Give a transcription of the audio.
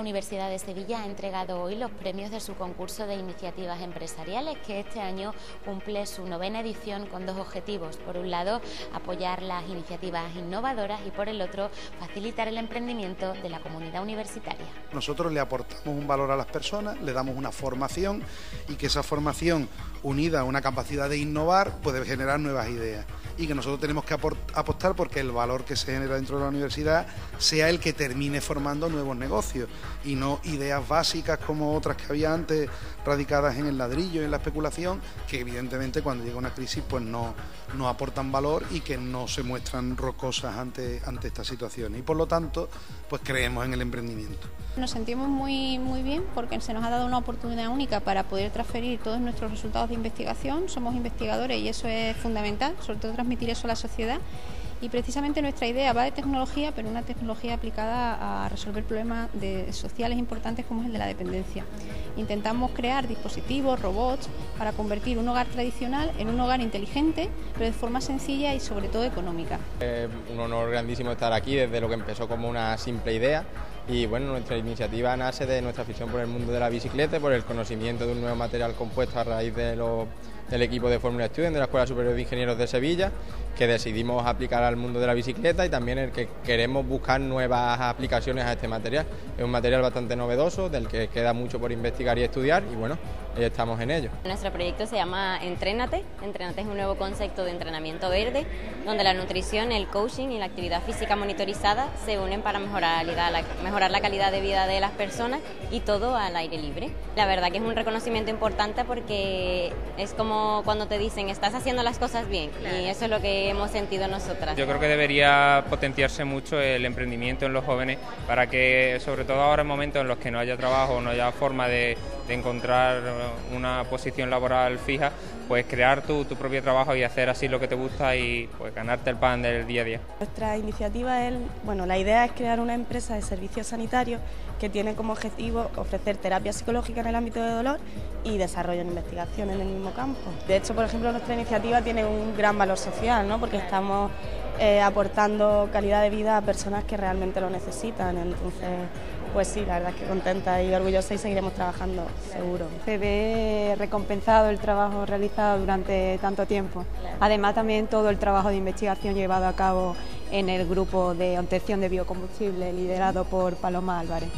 Universidad de Sevilla ha entregado hoy los premios de su concurso de iniciativas empresariales, que este año cumple su novena edición con dos objetivos. Por un lado, apoyar las iniciativas innovadoras y por el otro, facilitar el emprendimiento de la comunidad universitaria. Nosotros le aportamos un valor a las personas, le damos una formación y que esa formación unida a una capacidad de innovar puede generar nuevas ideas y que nosotros tenemos que apostar porque el valor que se genera dentro de la universidad sea el que termine formando nuevos negocios y no ideas básicas como otras que había antes radicadas en el ladrillo y en la especulación que evidentemente cuando llega una crisis pues no, no aportan valor y que no se muestran rocosas ante, ante esta situación y por lo tanto pues creemos en el emprendimiento. Nos sentimos muy, muy bien porque se nos ha dado una oportunidad única para poder transferir todos nuestros resultados de investigación. Somos investigadores y eso es fundamental, sobre todo transmitir eso a la sociedad. Y precisamente nuestra idea va de tecnología, pero una tecnología aplicada a resolver problemas sociales importantes como es el de la dependencia. Intentamos crear dispositivos, robots, para convertir un hogar tradicional en un hogar inteligente, pero de forma sencilla y sobre todo económica. Es un honor grandísimo estar aquí desde lo que empezó como una simple idea y bueno, nuestra iniciativa nace de nuestra afición por el mundo de la bicicleta, por el conocimiento de un nuevo material compuesto a raíz de del equipo de Fórmula Student de la Escuela Superior de Ingenieros de Sevilla, que decidimos aplicar al mundo de la bicicleta y también el que queremos buscar nuevas aplicaciones a este material. Es un material bastante novedoso, del que queda mucho por investigar y estudiar y bueno, estamos en ello. Nuestro proyecto se llama Entrénate. Entrénate es un nuevo concepto de entrenamiento verde, donde la nutrición, el coaching y la actividad física monitorizada se unen para mejorar la, mejorar la calidad de vida de las personas y todo al aire libre. La verdad que es un reconocimiento importante porque es como cuando te dicen estás haciendo las cosas bien y eso es lo que hemos sentido nosotras. Yo creo que debería potenciarse mucho el emprendimiento en los jóvenes para que, sobre todo ahora en momentos en los que no haya trabajo, no haya forma de, de encontrar una posición laboral fija, pues crear tu, tu, propio trabajo y hacer así lo que te gusta y pues ganarte el pan del día a día. Nuestra iniciativa es, bueno, la idea es crear una empresa de servicios sanitarios que tiene como objetivo ofrecer terapia psicológica en el ámbito de dolor y desarrollo en investigación en el mismo campo. De hecho, por ejemplo, nuestra iniciativa tiene un gran valor social, ¿no? porque estamos eh, aportando calidad de vida a personas que realmente lo necesitan. Entonces, pues sí, la verdad es que contenta y orgullosa y seguiremos trabajando, seguro. Se ve recompensado el trabajo realizado durante tanto tiempo. Además, también todo el trabajo de investigación llevado a cabo en el grupo de obtención de biocombustible liderado por Paloma Álvarez.